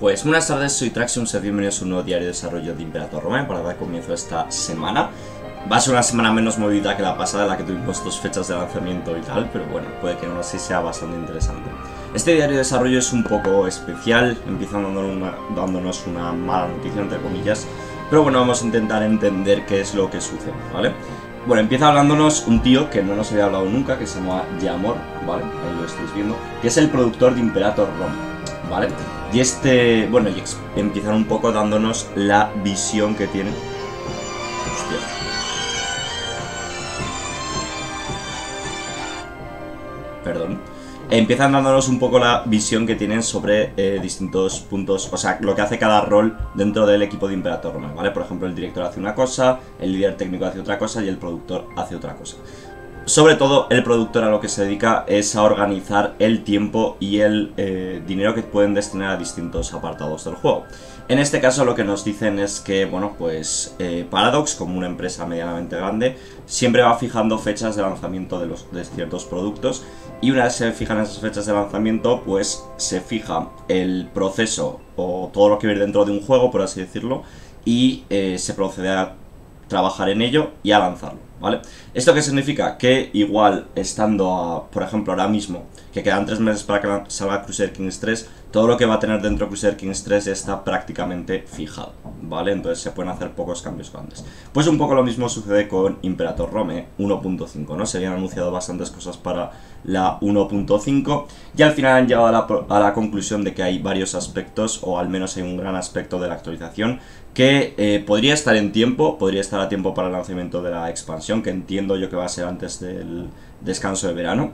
Pues buenas tardes, soy Traxium, bienvenidos a un nuevo diario de desarrollo de Imperator Rome para dar comienzo a esta semana. Va a ser una semana menos movida que la pasada, en la que tuvimos dos fechas de lanzamiento y tal, pero bueno, puede que aún así sea bastante interesante. Este diario de desarrollo es un poco especial, empieza dándonos una mala noticia, entre comillas, pero bueno, vamos a intentar entender qué es lo que sucede, ¿vale? Bueno, empieza hablándonos un tío que no nos había hablado nunca, que se llama Yamor, ¿vale? Ahí lo estáis viendo, que es el productor de Imperator Rome, ¿vale? Y este, bueno, y empiezan un poco dándonos la visión que tienen. Perdón. Empiezan dándonos un poco la visión que tienen sobre eh, distintos puntos, o sea, lo que hace cada rol dentro del equipo de Imperator Rome, ¿vale? Por ejemplo, el director hace una cosa, el líder técnico hace otra cosa y el productor hace otra cosa. Sobre todo, el productor a lo que se dedica es a organizar el tiempo y el eh, dinero que pueden destinar a distintos apartados del juego. En este caso lo que nos dicen es que, bueno, pues eh, Paradox, como una empresa medianamente grande, siempre va fijando fechas de lanzamiento de, los, de ciertos productos y una vez se fijan esas fechas de lanzamiento, pues se fija el proceso o todo lo que viene dentro de un juego, por así decirlo, y eh, se procede a trabajar en ello y a lanzarlo. ¿Vale? ¿Esto qué significa? Que igual estando, a, por ejemplo, ahora mismo, que quedan tres meses para que salga Crusader Kings 3, todo lo que va a tener dentro Crusader Kings 3 ya está prácticamente fijado, ¿vale? Entonces se pueden hacer pocos cambios grandes. Pues un poco lo mismo sucede con Imperator Rome 1.5, ¿no? Se habían anunciado bastantes cosas para la 1.5 y al final han llegado a la, a la, conclusión de que hay varios aspectos, o al menos hay un gran aspecto de la actualización, que eh, podría estar en tiempo, podría estar a tiempo para el lanzamiento de la expansión, que entiendo yo que va a ser antes del descanso de verano,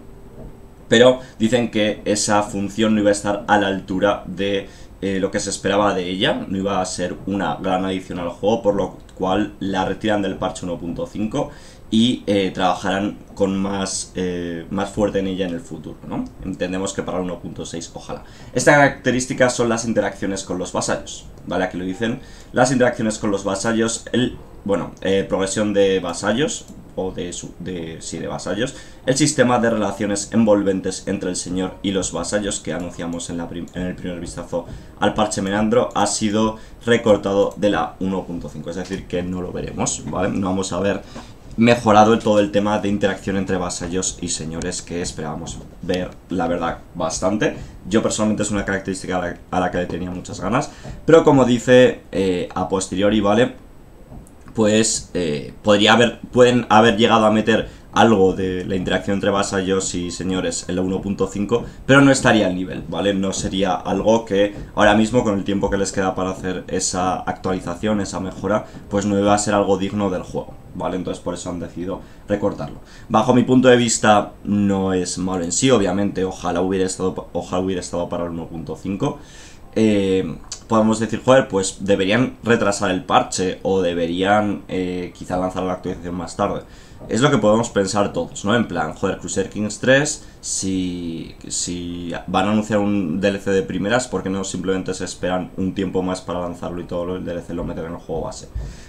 pero dicen que esa función no iba a estar a la altura de eh, lo que se esperaba de ella, no iba a ser una gran adición al juego, por lo cual la retiran del parche 1.5 y eh, trabajarán con más, eh, más fuerte en ella en el futuro, ¿no? Entendemos que para el 1.6, ojalá. Estas características son las interacciones con los vasallos, ¿vale? Aquí lo dicen, las interacciones con los vasallos, el, bueno, progresión de vasallos, o de, de, sí, de vasallos, el sistema de relaciones envolventes entre el señor y los vasallos que anunciamos en, la en el primer vistazo al parche Menandro ha sido recortado de la 1.5, es decir, que no lo veremos, ¿vale? No vamos a ver mejorado todo el tema de interacción entre vasallos y señores que esperábamos ver, la verdad, bastante. Yo personalmente es una característica a la, que le tenía muchas ganas, pero como dice eh, a posteriori, ¿vale? pues eh, podría haber, pueden haber llegado a meter algo de la interacción entre vasallos y señores en la 1.5, pero no estaría al nivel, ¿vale? No sería algo que ahora mismo, con el tiempo que les queda para hacer esa actualización, esa mejora, pues no iba a ser algo digno del juego, ¿vale? Entonces por eso han decidido recortarlo. Bajo mi punto de vista, no es malo en sí, obviamente, ojalá hubiera estado, ojalá hubiera estado para el 1.5. Eh, podemos decir, joder, pues deberían retrasar el parche o deberían eh, quizá lanzar la actualización más tarde. Es lo que podemos pensar todos, ¿no? En plan, joder, Crusader Kings 3, si, si van a anunciar un DLC de primeras, ¿por qué no simplemente se esperan un tiempo más para lanzarlo y todo el DLC lo meten en el juego base?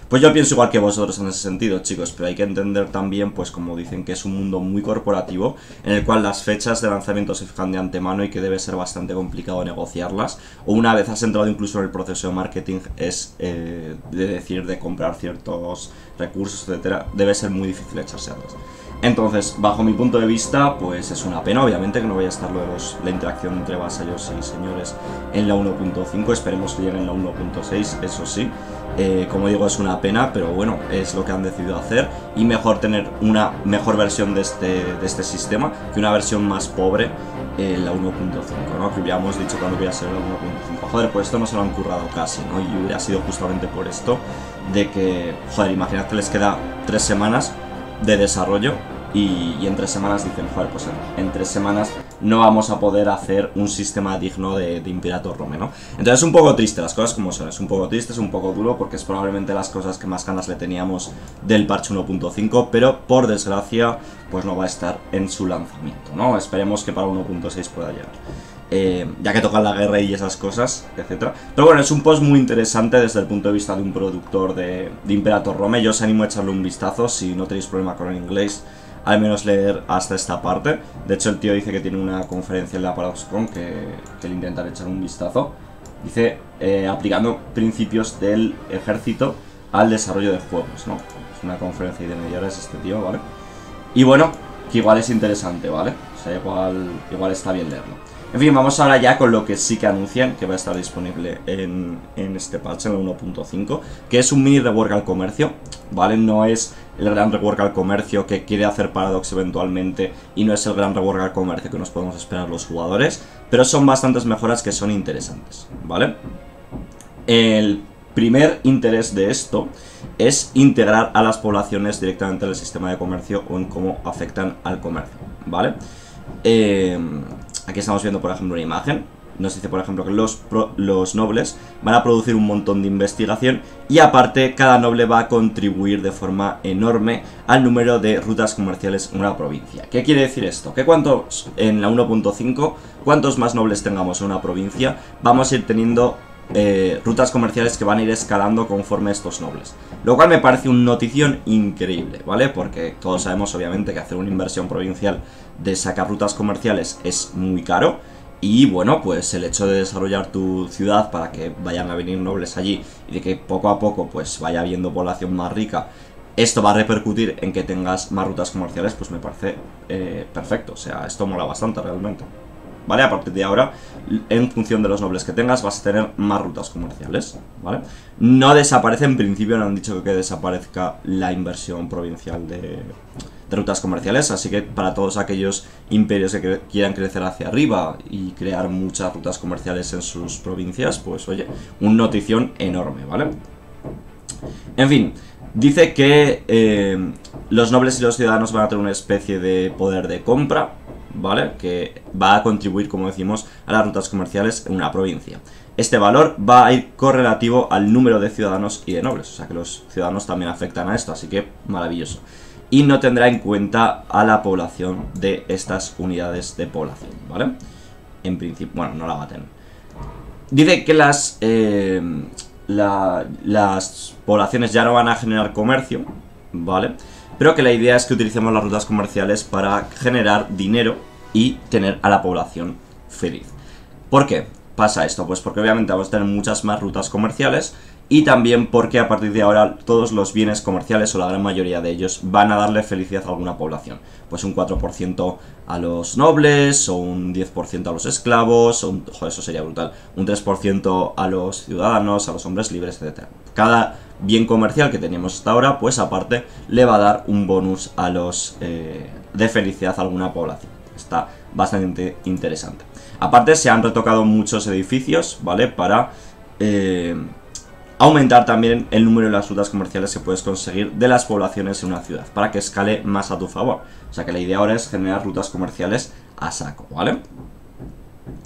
Pues yo pienso igual que vosotros en ese sentido, chicos, pero hay que entender también, pues como dicen, que es un mundo muy corporativo, en el cual las fechas de lanzamiento se fijan de antemano y que debe ser bastante complicado negociarlas, o una vez has entrado incluso en el proceso de marketing, es eh, de decir, de comprar ciertos recursos, etcétera, debe ser muy difícil echarse atrás. Entonces, bajo mi punto de vista, pues es una pena, obviamente, que no vaya a estar luego la interacción entre vasallos y señores en la 1.5. Esperemos que llegue en la 1.6, eso sí. Eh, como digo, es una pena, pero bueno, es lo que han decidido hacer. Y mejor tener una mejor versión de este, de este sistema que una versión más pobre en la 1.5, ¿no? Que hubiéramos dicho cuando hubiera sido la 1.5. Joder, pues esto no se lo han currado casi, ¿no? Y hubiera sido justamente por esto de que, joder, imaginad que les queda tres semanas de desarrollo y, en tres semanas dicen, joder, pues en, tres semanas no vamos a poder hacer un sistema digno de, de Imperator Rome, ¿no? Entonces es un poco triste, las cosas como son, es un poco triste, es un poco duro porque es probablemente las cosas que más ganas le teníamos del parche 1.5, pero por desgracia pues no va a estar en su lanzamiento, ¿no? Esperemos que para 1.6 pueda llegar. Eh, ya que tocan la guerra y esas cosas, etc. Pero bueno, es un post muy interesante desde el punto de vista de un productor de, Imperator Rome. Yo os animo a echarle un vistazo si no tenéis problema con el inglés al menos leer hasta esta parte. De hecho, el tío dice que tiene una conferencia en la ParadoxCon que, le intentaré echar un vistazo. Dice, eh, aplicando principios del ejército al desarrollo de juegos, ¿no? Es una conferencia de media hora, es este tío, ¿vale? Y bueno, que igual es interesante, ¿vale? O sea, igual está bien leerlo. En fin, vamos ahora ya con lo que sí que anuncian, que va a estar disponible en, este patch, en el 1.5, que es un mini rework al comercio, ¿vale? No es el gran rework al comercio que quiere hacer Paradox eventualmente y no es el gran rework al comercio que nos podemos esperar los jugadores, pero son bastantes mejoras que son interesantes, ¿vale? El primer interés de esto es integrar a las poblaciones directamente en el sistema de comercio o en cómo afectan al comercio, ¿vale? Eh, Aquí estamos viendo, por ejemplo, una imagen. Nos dice, por ejemplo, que los, nobles van a producir un montón de investigación y aparte cada noble va a contribuir de forma enorme al número de rutas comerciales en una provincia. ¿Qué quiere decir esto? Que cuantos, en la 1.5, cuantos más nobles tengamos en una provincia, vamos a ir teniendo eh, rutas comerciales que van a ir escalando conforme estos nobles. Lo cual me parece una notición increíble, ¿vale? Porque todos sabemos obviamente que hacer una inversión provincial de sacar rutas comerciales es muy caro. Y bueno, pues el hecho de desarrollar tu ciudad para que vayan a venir nobles allí y de que poco a poco pues vaya habiendo población más rica, esto va a repercutir en que tengas más rutas comerciales, pues me parece eh, perfecto. O sea, esto mola bastante realmente. ¿Vale? A partir de ahora, en función de los nobles que tengas, vas a tener más rutas comerciales, ¿vale? No desaparece, en principio no han dicho que desaparezca la inversión provincial de, rutas comerciales, así que para todos aquellos imperios que quieran crecer hacia arriba y crear muchas rutas comerciales en sus provincias, pues oye, una notición enorme, ¿vale? En fin, dice que eh, los nobles y los ciudadanos van a tener una especie de poder de compra, ¿vale? Que va a contribuir, como decimos, a las rutas comerciales en una provincia. Este valor va a ir correlativo al número de ciudadanos y de nobles, o sea que los ciudadanos también afectan a esto, así que maravilloso. Y no tendrá en cuenta a la población de estas unidades de población, ¿vale? En principio, bueno, no la va a tener. Dice que las, eh, las poblaciones ya no van a generar comercio, ¿vale? Pero que la idea es que utilicemos las rutas comerciales para generar dinero y tener a la población feliz. ¿Por qué pasa esto? Pues porque obviamente vamos a tener muchas más rutas comerciales y también porque a partir de ahora todos los bienes comerciales o la gran mayoría de ellos van a darle felicidad a alguna población. Pues un 4% a los nobles o un 10% a los esclavos, o un, joder, eso sería brutal, un 3% a los ciudadanos, a los hombres libres, etc. Cada bien comercial que teníamos hasta ahora, pues aparte le va a dar un bonus a los eh, de felicidad a alguna población. Está bastante interesante. Aparte se han retocado muchos edificios, ¿vale? Para eh, aumentar también el número de las rutas comerciales que puedes conseguir de las poblaciones en una ciudad, para que escale más a tu favor. O sea que la idea ahora es generar rutas comerciales a saco, ¿vale?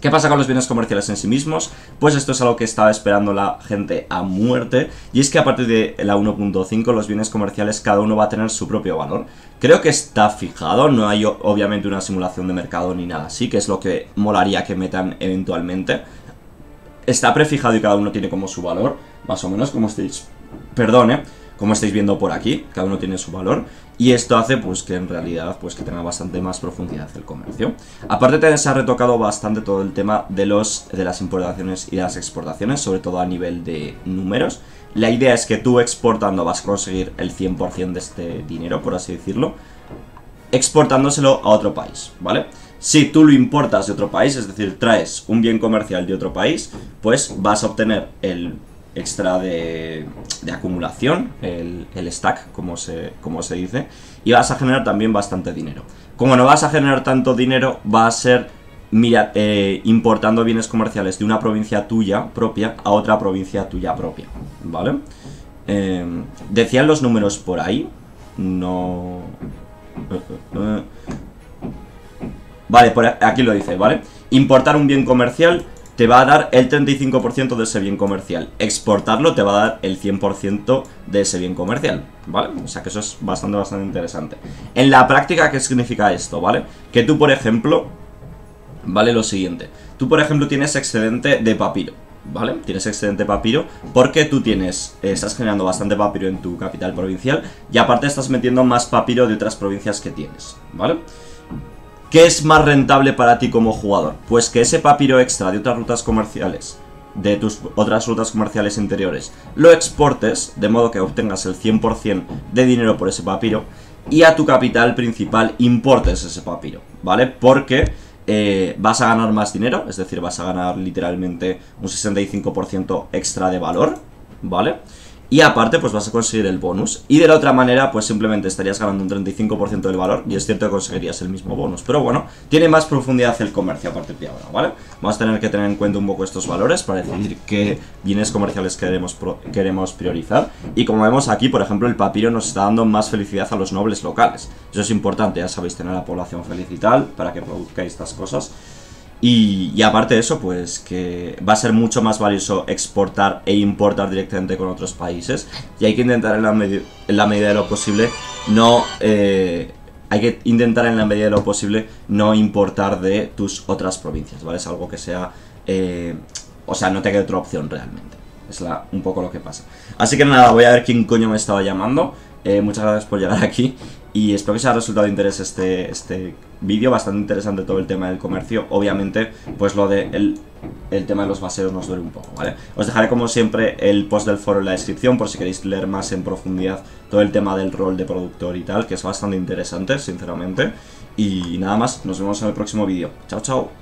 ¿Qué pasa con los bienes comerciales en sí mismos? Pues esto es algo que estaba esperando la gente a muerte y es que a partir de la 1.5 los bienes comerciales cada uno va a tener su propio valor. Creo que está fijado, no hay obviamente una simulación de mercado ni nada así, que es lo que molaría que metan eventualmente. Está prefijado y cada uno tiene como su valor, más o menos como estáis... Perdone, como estáis viendo por aquí, cada uno tiene su valor. Y esto hace pues que en realidad pues que tenga bastante más profundidad el comercio. Aparte se ha retocado bastante todo el tema de, los, de las importaciones y las exportaciones, sobre todo a nivel de números. La idea es que tú exportando vas a conseguir el 100% de este dinero, por así decirlo, exportándoselo a otro país, ¿vale? Si tú lo importas de otro país, es decir, traes un bien comercial de otro país, pues vas a obtener el extra de, acumulación, el, stack, como se, como se dice, y vas a generar también bastante dinero. Como no vas a generar tanto dinero, va a ser mira, eh, importando bienes comerciales de una provincia tuya propia a otra provincia tuya propia, ¿vale? Em, decían los números por ahí, no... Eh, eh, vale, por aquí lo dice, ¿vale? Importar un bien comercial te va a dar el 35% de ese bien comercial. Exportarlo te va a dar el 100% de ese bien comercial, ¿vale? O sea que eso es bastante, bastante interesante. En la práctica, ¿qué significa esto, vale? Que tú, por ejemplo, vale lo siguiente. Tú, por ejemplo, tienes excedente de papiro, ¿vale? Tienes excedente de papiro porque tú tienes, eh, estás generando bastante papiro en tu capital provincial y aparte estás metiendo más papiro de otras provincias que tienes, ¿vale? vale ¿Qué es más rentable para ti como jugador? Pues que ese papiro extra de otras rutas comerciales de tus otras rutas comerciales interiores, lo exportes, de modo que obtengas el 100% de dinero por ese papiro, y a tu capital principal importes ese papiro, ¿vale? Porque eh, vas a ganar más dinero, es decir, vas a ganar literalmente un 65% extra de valor, ¿vale? Y aparte, pues vas a conseguir el bonus. Y de la otra manera, pues simplemente estarías ganando un 35% del valor. Y es cierto que conseguirías el mismo bonus. Pero bueno, tiene más profundidad el comercio a partir de ahora, ¿vale? Vamos a tener que tener en cuenta un poco estos valores para decidir qué bienes comerciales queremos, queremos priorizar. Y como vemos aquí, por ejemplo, el papiro nos está dando más felicidad a los nobles locales. Eso es importante, ya sabéis, tener a la población feliz y tal, para que produzcáis estas cosas. Y, aparte de eso, pues que va a ser mucho más valioso exportar e importar directamente con otros países. Y hay que intentar en la, en la medida de lo posible no... Eh, hay que intentar en la medida de lo posible no importar de tus otras provincias, ¿vale? Es algo que sea... Eh, o sea, no te quede otra opción realmente. Es la, un poco lo que pasa. Así que nada, voy a ver quién coño me estaba llamando. Eh, muchas gracias por llegar aquí y espero que os haya resultado de interés este, este vídeo, bastante interesante todo el tema del comercio. Obviamente, pues lo de el, tema de los baseos nos duele un poco, ¿vale? Os dejaré como siempre el post del foro en la descripción por si queréis leer más en profundidad todo el tema del rol de productor y tal, que es bastante interesante, sinceramente. Y nada más, nos vemos en el próximo vídeo. Chao, chao.